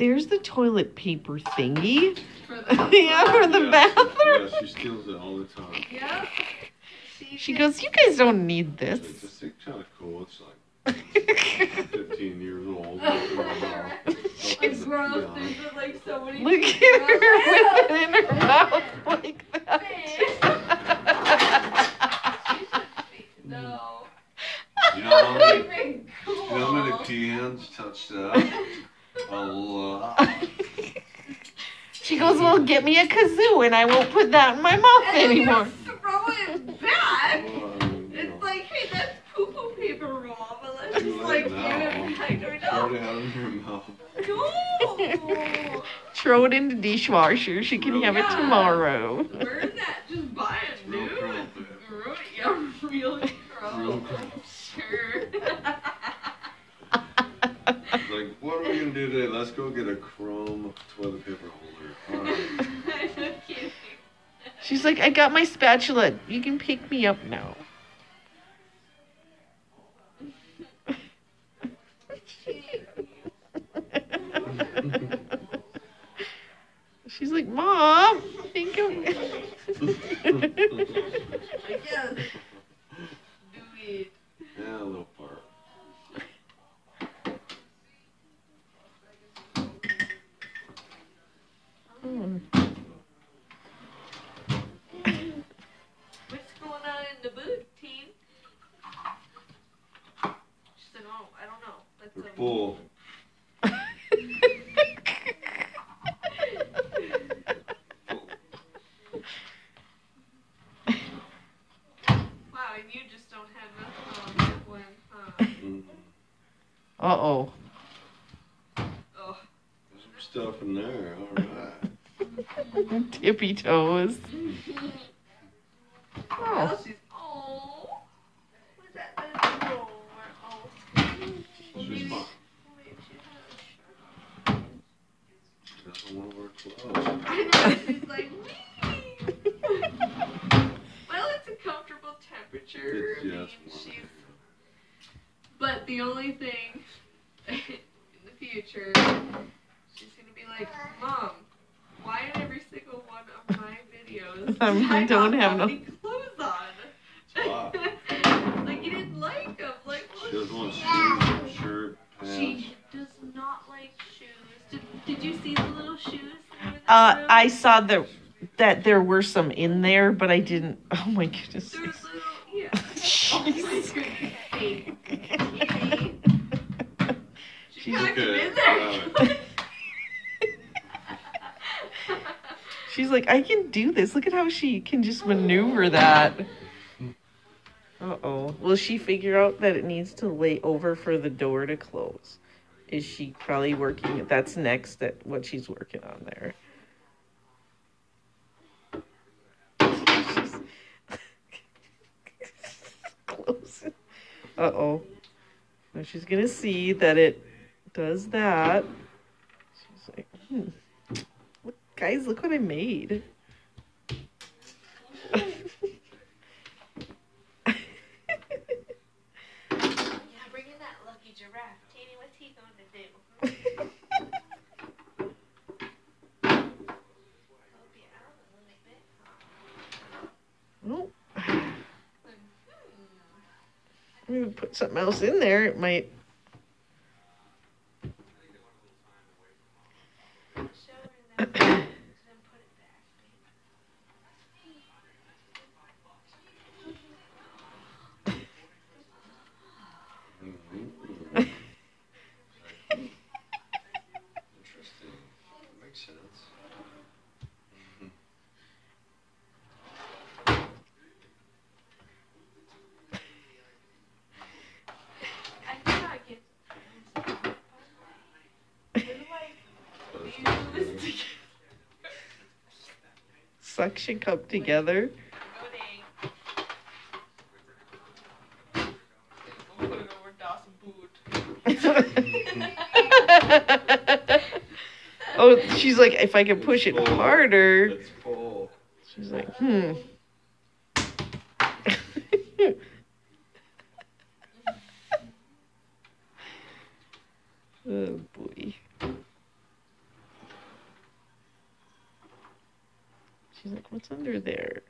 There's the toilet paper thingy. For the yeah, for the Yeah. bathroom. Yeah, she steals it all the time. Yeah. She goes, You guys don't need this. It's this. just kind of cool. It's like 15 years old. Like gross. There's like so many. Look at her with it in her mouth like that. No. You know how many, Even you know how many cool. pea hands touch that? A lot. She goes, Well, get me a kazoo and I won't put that in my mouth And then you anymore. throw it back. Well, I It's like, hey, that's poo poo paper roll, but let's just like give now. it back or you no. already had it your mouth. No. Throw it in the dishwasher. She can have it Yeah. tomorrow. Where's that? Just buy it Real new. curl paper. Yeah, really gross. Real curl. Sure. Like, what are we gonna do today? Let's go get a chrome toilet paper holder. Alright. I'm not kidding. She's like, I got my spatula. You can pick me up now. She's like, Mom, think of Mm. Uh oh. Oh. There's some stuff in there. Alright. Tippy toes. Doesn't want to wear clothes. I know, she's like, wee. well, it's a comfortable temperature. It's, I yeah, mean, it's she's, but the only thing in the future, she's gonna be like, Mom, why in every single one of my videos I don't not have no- any clothes on? Wow. like you didn't like them. Like She doesn't want what? Uh. I saw the that there were some in there, but I didn't. Oh my goodness. There little, yeah. My Jeez. goodness. Hey, Katie. She She's packed okay. in there. She's like, I can do this. Look at how she can just maneuver that. Uh oh. Will she figure out that it needs to lay over for the door to close? Is she probably working? That's next at what she's working on there. She's close. Uh oh. Now she's gonna see that it does that. She's like, hmm. Look, guys, look what I made. Yeah, bring in that lucky giraffe. Taney, what's he going to do? Help you out a little bit. oh, Hmm. I'm gonna put something else in there. It might. Show her that. then put it back. Mhm. Interesting. Makes sense. Mhm. I think I get. They're like fused together. Suction cup together. oh, she's like, if I can push it harder. She's like, hmm. oh boy. She's like, what's under there?